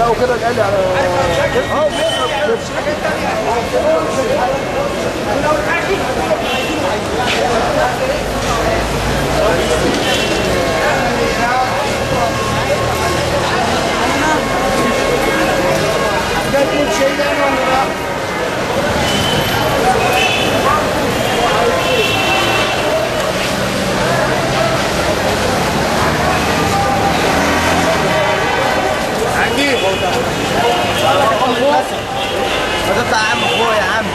وكده قال لي على هتطلع يا عم اخويا يا عم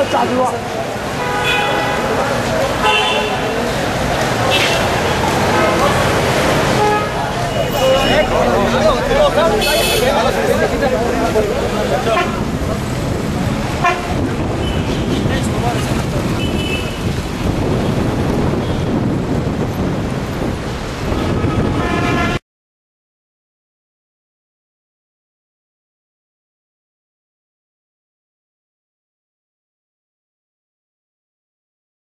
افتح دلوقتي